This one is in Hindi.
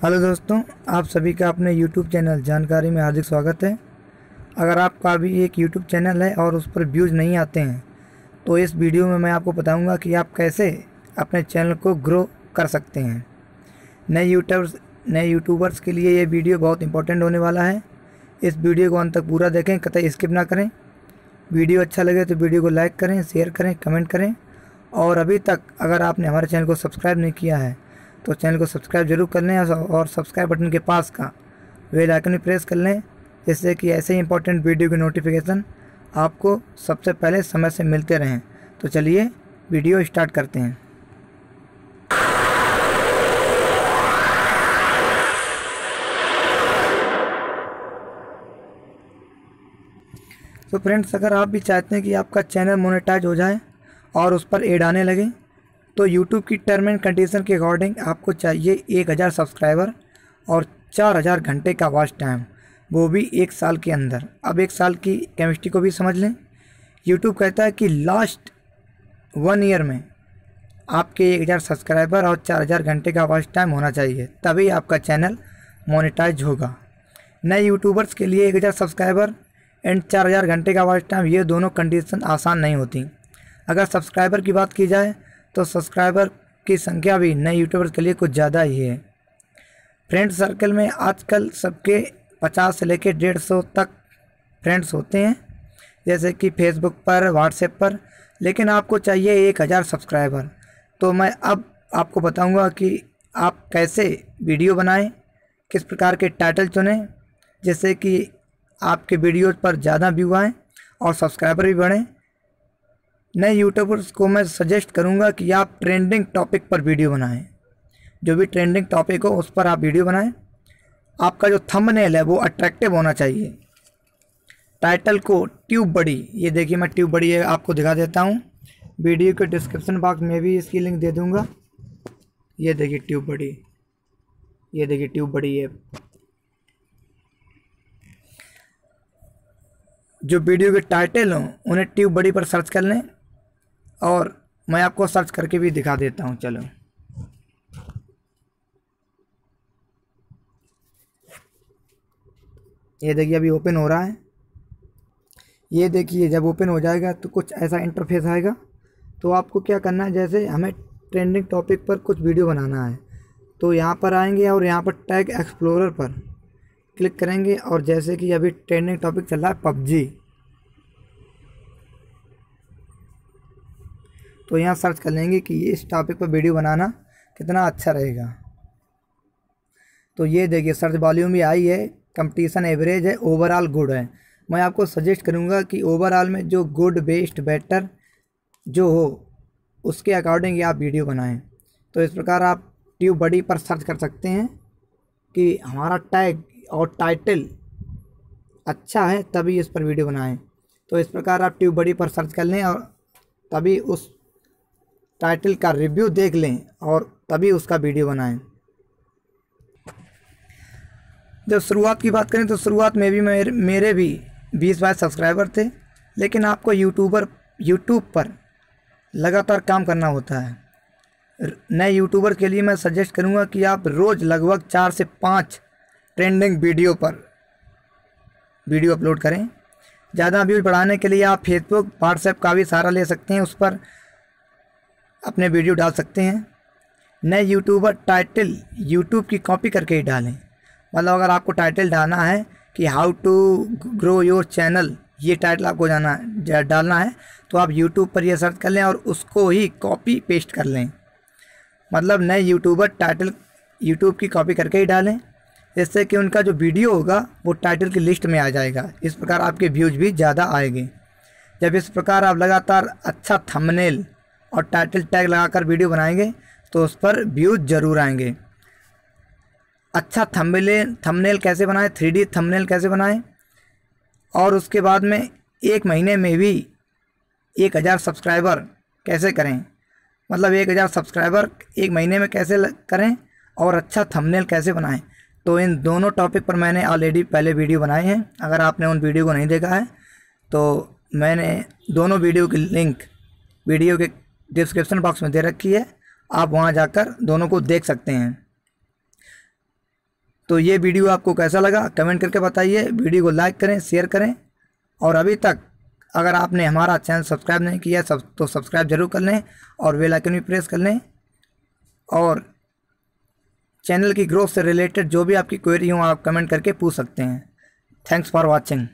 हेलो दोस्तों, आप सभी का अपने यूट्यूब चैनल जानकारी में हार्दिक स्वागत है। अगर आपका भी एक यूट्यूब चैनल है और उस पर व्यूज़ नहीं आते हैं तो इस वीडियो में मैं आपको बताऊँगा कि आप कैसे अपने चैनल को ग्रो कर सकते हैं। नए यूट्यूबर्स नए यूट्यूबर्स के लिए ये वीडियो बहुत इंपॉर्टेंट होने वाला है। इस वीडियो को अंत तक पूरा देखें, कतई स्किप ना करें। वीडियो अच्छा लगे तो वीडियो को लाइक करें शेयर करें कमेंट करें। और अभी तक अगर आपने हमारे चैनल को सब्सक्राइब नहीं किया है तो चैनल को सब्सक्राइब ज़रूर कर लें और सब्सक्राइब बटन के पास का बेल आइकन भी प्रेस कर लें, जिससे कि ऐसे ही इंपॉर्टेंट वीडियो की नोटिफिकेशन आपको सबसे पहले समय से मिलते रहें। तो चलिए वीडियो स्टार्ट करते हैं। तो फ्रेंड्स अगर आप भी चाहते हैं कि आपका चैनल मोनेटाइज हो जाए और उस पर एड आने लगे तो यूट्यूब की टर्म एंड कंडीशन के अकॉर्डिंग आपको चाहिए एक हज़ार सब्सक्राइबर और चार हज़ार घंटे का वॉच टाइम वो भी एक साल के अंदर। अब एक साल की केमिस्ट्री को भी समझ लें। यूट्यूब कहता है कि लास्ट वन ईयर में आपके एक हज़ार सब्सक्राइबर और चार हज़ार घंटे का वॉच टाइम होना चाहिए, तभी आपका चैनल मोनेटाइज होगा। नए यूट्यूबर्स के लिए एक हज़ार सब्सक्राइबर एंड चार हज़ार घंटे का वॉच टाइम ये दोनों कंडीशन आसान नहीं होती। अगर सब्सक्राइबर की बात की जाए तो सब्सक्राइबर की संख्या भी नए यूट्यूबर्स के लिए कुछ ज़्यादा ही है। फ्रेंड सर्कल में आजकल सबके पचास से लेकर डेढ़ सौ तक फ्रेंड्स होते हैं, जैसे कि फेसबुक पर, व्हाट्सएप पर, लेकिन आपको चाहिए एक हज़ार सब्सक्राइबर। तो मैं अब आपको बताऊँगा कि आप कैसे वीडियो बनाएँ, किस प्रकार के टाइटल चुनें जैसे कि आपके वीडियो पर ज़्यादा व्यू आएँ और सब्सक्राइबर भी बढ़ें। नए यूट्यूबर्स को मैं सजेस्ट करूँगा कि आप ट्रेंडिंग टॉपिक पर वीडियो बनाएँ। जो भी ट्रेंडिंग टॉपिक हो, उस पर आप वीडियो बनाएँ। आपका जो थंबनेल है, वो अट्रैक्टिव होना चाहिए। टाइटल को ट्यूब बड़ी ये देखिए मैं ट्यूब बड़ी आपको दिखा देता हूँ। वीडियो के डिस्क्रिप्शन बॉक्स में भी इसकी लिंक दे दूँगा। ये देखिए ट्यूब बड़ी ये देखिए ट्यूब बड़ी है जो वीडियो के टाइटल हों, उन्हें ट्यूब बड़ी पर सर्च कर लें। और मैं आपको सर्च करके भी दिखा देता हूँ, चलो। ये देखिए, अभी ओपन हो रहा है। ये देखिए, जब ओपन हो जाएगा तो कुछ ऐसा इंटरफेस आएगा। तो आपको क्या करना है, जैसे हमें ट्रेंडिंग टॉपिक पर कुछ वीडियो बनाना है तो यहाँ पर आएँगे और यहाँ पर टैग एक्सप्लोरर पर क्लिक करेंगे और जैसे कि अभी ट्रेंडिंग टॉपिक चल रहा है, पबजी। तो यहाँ सर्च कर लेंगे कि इस टॉपिक पर वीडियो बनाना कितना अच्छा रहेगा। तो ये देखिए सर्च वॉल्यूम भी आई है कंपटीशन एवरेज है ओवरऑल गुड है। मैं आपको सजेस्ट करूँगा कि ओवरऑल में जो गुड बेस्ट बेटर जो हो, उसके अकॉर्डिंग आप वीडियो बनाएँ। तो इस प्रकार आप ट्यूब बड़ी पर सर्च कर सकते हैं कि हमारा टैग और टाइटल अच्छा है, तभी इस पर वीडियो बनाएँ। तो इस प्रकार आप ट्यूब बड़ी पर सर्च कर लें और तभी उस टाइटल का रिव्यू देख लें और तभी उसका वीडियो बनाएँ। जब शुरुआत की बात करें तो शुरुआत में भी मेरे मेरे भी बीस बाईस सब्सक्राइबर थे, लेकिन आपको यूट्यूबर, यूट्यूब पर लगातार काम करना होता है। नए यूट्यूबर के लिए मैं सजेस्ट करूँगा कि आप रोज़ लगभग चार से पाँच ट्रेंडिंग वीडियो पर वीडियो अपलोड करें। ज़्यादा व्यूज़ बढ़ाने के लिए आप फेसबुक, व्हाट्सएप का भी सहारा ले सकते हैं, उस पर अपने वीडियो डाल सकते हैं। नए यूट्यूबर टाइटल यूट्यूब की कॉपी करके ही डालें। मतलब अगर आपको टाइटल डालना है कि how to grow your channel ये टाइटल आपको जाना डालना है तो आप यूट्यूब पर यह सर्च कर लें और उसको ही कॉपी पेस्ट कर लें। मतलब नए यूट्यूबर टाइटल यूट्यूब की कॉपी करके ही डालें। जिससे कि उनका जो वीडियो होगा, वो टाइटल की लिस्ट में आ जाएगा। इस प्रकार आपके व्यूज़ भी ज़्यादा आएँगे। जब इस प्रकार आप लगातार अच्छा थंबनेल और टाइटल टैग लगाकर वीडियो बनाएँगे तो उस पर व्यूज़ ज़रूर आएँगे। अच्छा थंबनेल थंबनेल कैसे बनाएँ? थ्री डी थंबनेल कैसे बनाएँ? और उसके बाद में एक महीने में भी एक हज़ार सब्सक्राइबर कैसे करें? मतलब एक हज़ार सब्सक्राइबर एक महीने में कैसे करें? और अच्छा थंबनेल कैसे बनाएँ? तो इन दोनों टॉपिक पर मैंने ऑलरेडी पहले वीडियो बनाए हैं। अगर आपने उन वीडियो को नहीं देखा है तो मैंने दोनों वीडियो की लिंक वीडियो के डिस्क्रिप्शन बॉक्स में दे रखी है। आप वहाँ जाकर दोनों को देख सकते हैं। तो ये वीडियो आपको कैसा लगा, कमेंट करके बताइए। वीडियो को लाइक करें, शेयर करें। और अभी तक अगर आपने हमारा चैनल सब्सक्राइब नहीं किया, सब तो सब्सक्राइब ज़रूर कर लें और बेल आइकन भी प्रेस कर लें। और चैनल की ग्रोथ से रिलेटेड जो भी आपकी क्वेरी हो, आप कमेंट करके पूछ सकते हैं। Thanks for watching.